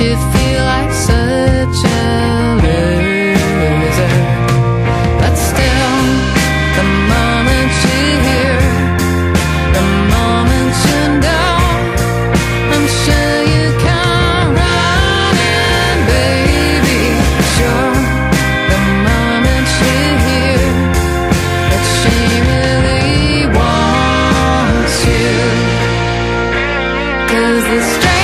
you feel like such a loser. But still, the moment you hear, the moment you know, I'm sure you baby. Sure, the moment that she really wants the strength